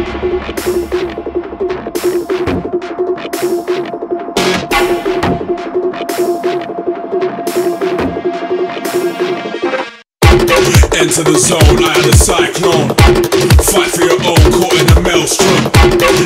Enter the zone, I am the cyclone. Fight for your own, caught in a maelstrom.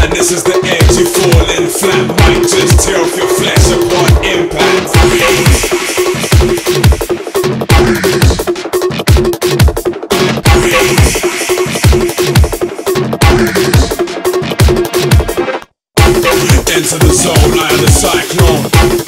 And this is the edge, you fall in flat. Might just tear off your flesh upon impact. Thank you.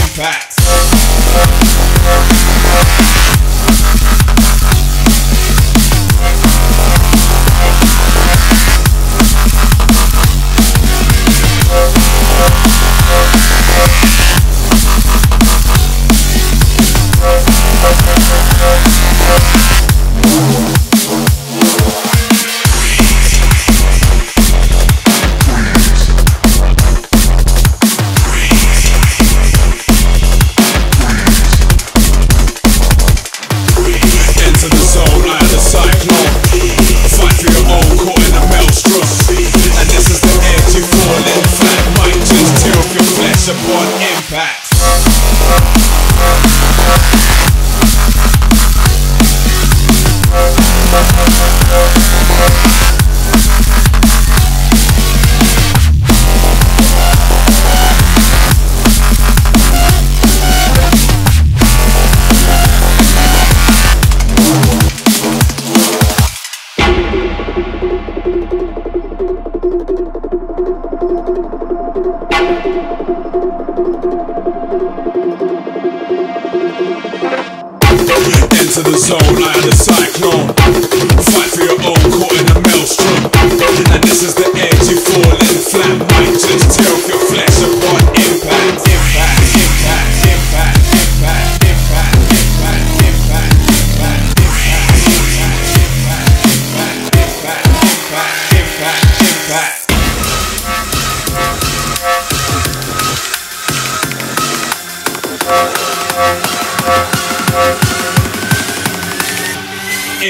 to the zone like the cyclone.